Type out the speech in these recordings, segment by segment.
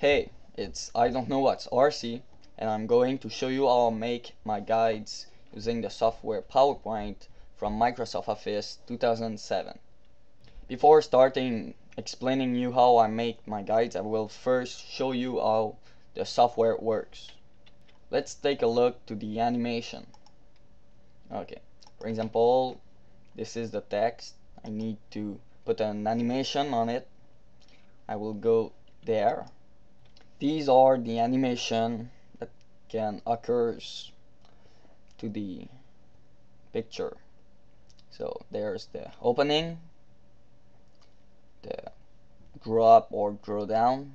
Hey, it's I don't know what's RC and I'm going to show you how I make my guides using the software PowerPoint from Microsoft Office 2007. Before starting explaining you how I make my guides, I will first show you how the software works. Let's take a look to the animation. Okay, for example, this is the text. I need to put an animation on it. I will go there these are the animation that can occurs to the picture. So there's the opening the grow up or draw down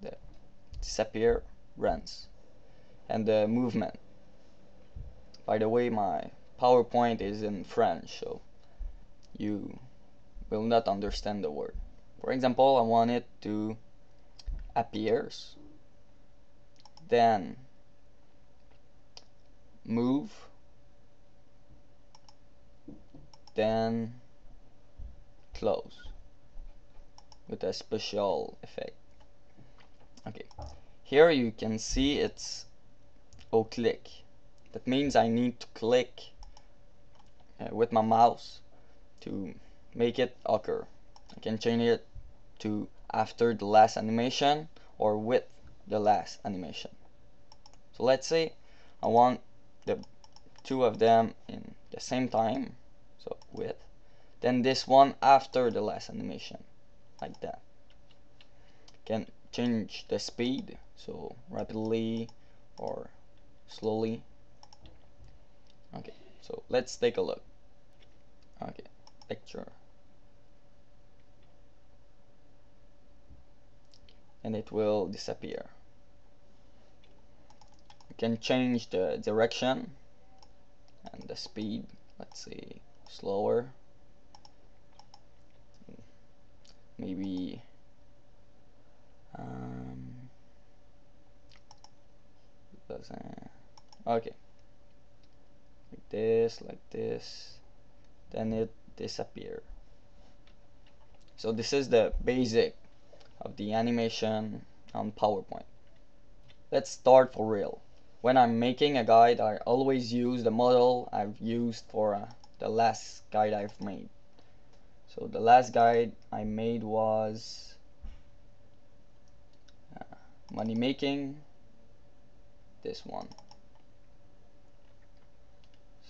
the disappear runs and the movement. By the way my PowerPoint is in French so you will not understand the word. For example I want it to appears. Then move. Then close. With a special effect. Okay. Here you can see it's O click. That means I need to click uh, with my mouse to make it occur. I can change it to after the last animation or with the last animation. So let's say I want the two of them in the same time, so with, then this one after the last animation, like that. Can change the speed, so rapidly or slowly. Okay, so let's take a look. Okay, picture. And it will disappear. You can change the direction and the speed let's see slower. Maybe um, okay. Like this like this then it disappear. So this is the basic of the animation on PowerPoint. Let's start for real. When I'm making a guide, I always use the model I've used for uh, the last guide I've made. So the last guide I made was uh, money making, this one.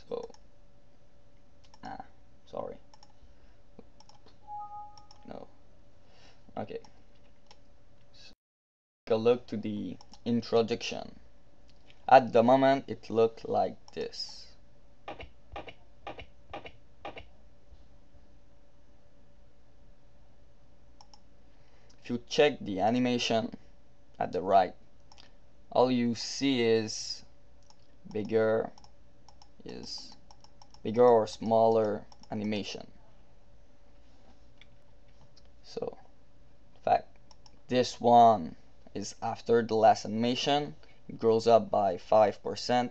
So, ah, sorry. No. Okay a look to the introduction. At the moment it looked like this. If you check the animation at the right, all you see is bigger is bigger or smaller animation. So, in fact, this one is after the last animation it grows up by 5%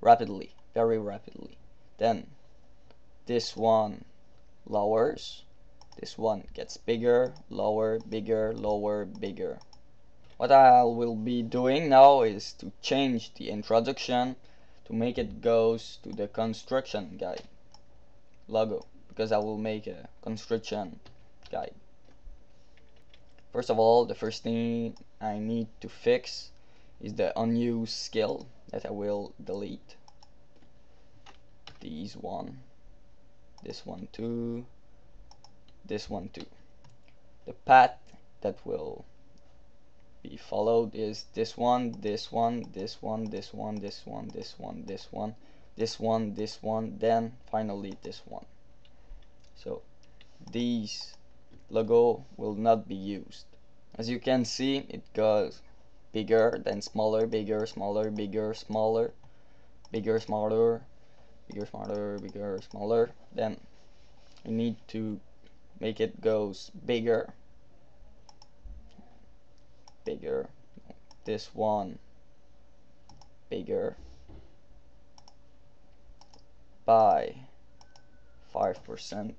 rapidly very rapidly. Then this one lowers this one gets bigger lower bigger lower bigger. What I will be doing now is to change the introduction to make it goes to the construction guide logo because I will make a construction guide First of all, the first thing I need to fix is the unused skill that I will delete. These one, this one too, this one too. The path that will be followed is this one, this one, this one, this one, this one, this one, this one, this one, this one, then finally this one. So these logo will not be used. As you can see, it goes bigger, then smaller, bigger, smaller, bigger, smaller, bigger, smaller, bigger, smaller, bigger, smaller. Then you need to make it goes bigger, bigger. This one bigger by 5%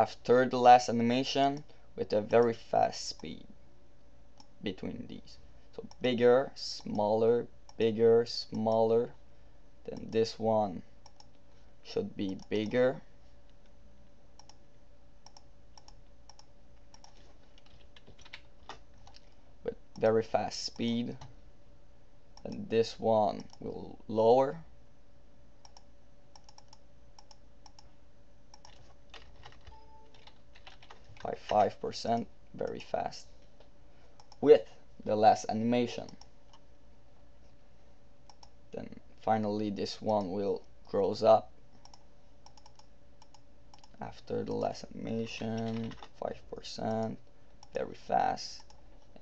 after the last animation with a very fast speed between these. So bigger smaller bigger smaller then this one should be bigger. With very fast speed and this one will lower by 5% very fast with the last animation. Then finally this one will grows up after the last animation 5% very fast.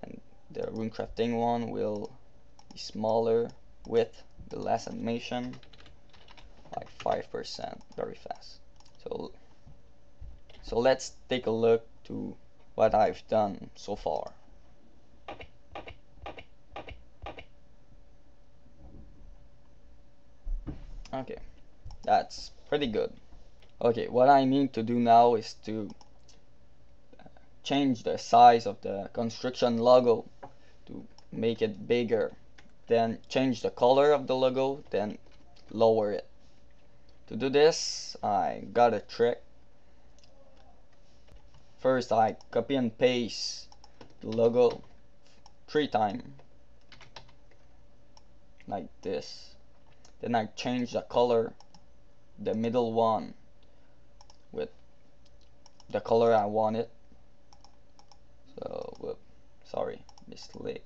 And the runecrafting one will be smaller with the last animation like 5% very fast. So so let's take a look to what I've done so far. Okay, that's pretty good. Okay, what I need to do now is to uh, change the size of the construction logo to make it bigger. Then change the color of the logo, then lower it. To do this, I got a trick First I copy and paste the logo three times like this. Then I change the color, the middle one with the color I want it. So, whoop, sorry, mistake.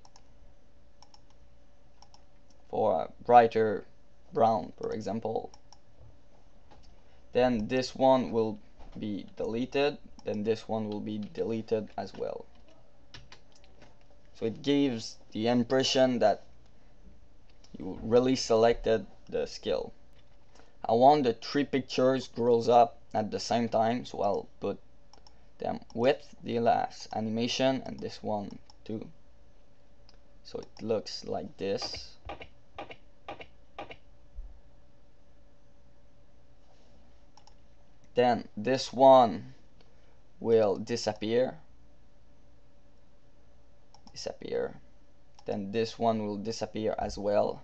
For a brighter brown, for example. Then this one will be deleted then this one will be deleted as well. So it gives the impression that you really selected the skill. I want the three pictures grows up at the same time so I'll put them with the last animation and this one too. So it looks like this. Then this one will disappear. Disappear. Then this one will disappear as well.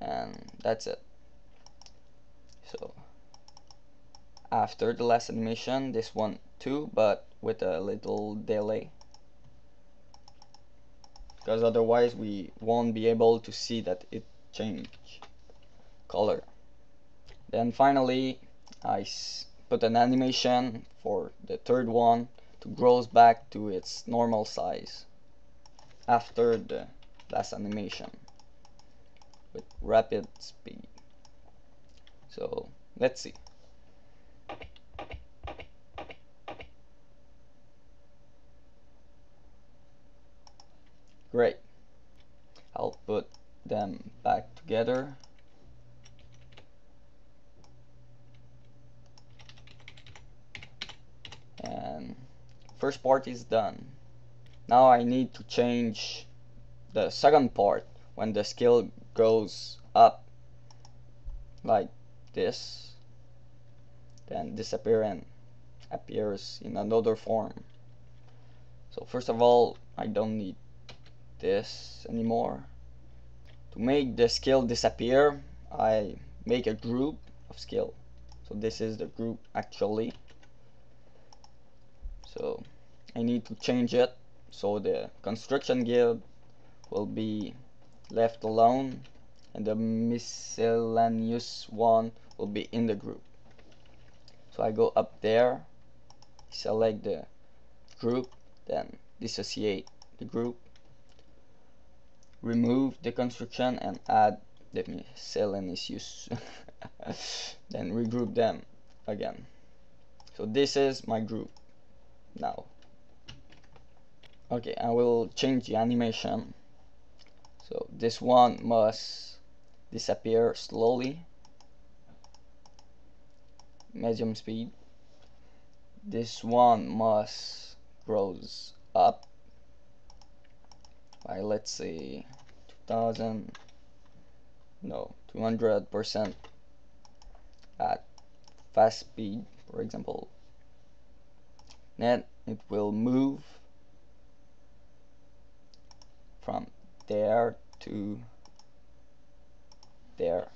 And that's it. So after the last animation this one too but with a little delay. Because otherwise we won't be able to see that it changed color. Then finally I put an animation for the third one to grows back to its normal size after the last animation with rapid speed. So let's see. Great. I'll put them back together first part is done. Now I need to change the second part when the skill goes up like this then disappear and appears in another form. So first of all I don't need this anymore. To make the skill disappear I make a group of skill so this is the group actually so I need to change it so the construction guild will be left alone and the miscellaneous one will be in the group. So I go up there select the group then dissociate the group remove the construction and add the miscellaneous then regroup them again. So this is my group now. Okay I will change the animation. So this one must disappear slowly. Medium speed. This one must grows up by let's say 2000 no 200 percent at fast speed for example then it will move from there to there.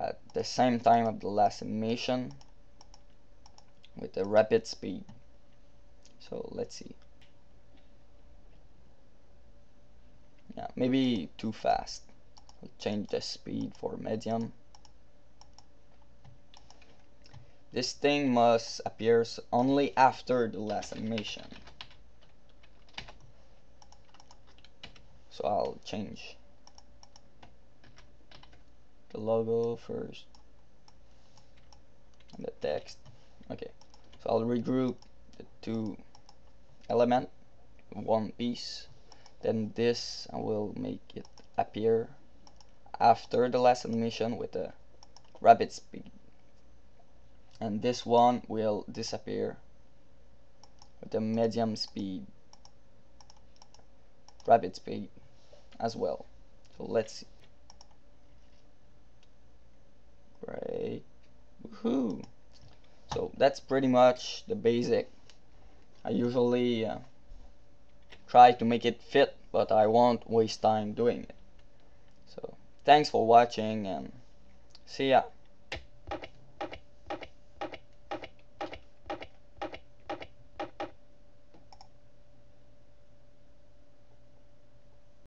At the same time of the last animation with a rapid speed. So let's see. Yeah maybe too fast. Will change the speed for medium this thing must appear only after the last animation. So I'll change the logo first and the text. Okay so I'll regroup the two element one piece. Then this I will make it appear after the last animation with a rapid speed and this one will disappear with a medium speed rapid speed as well. So let's see. Great woohoo! So that's pretty much the basic. I usually uh, try to make it fit but I won't waste time doing it. So thanks for watching and see ya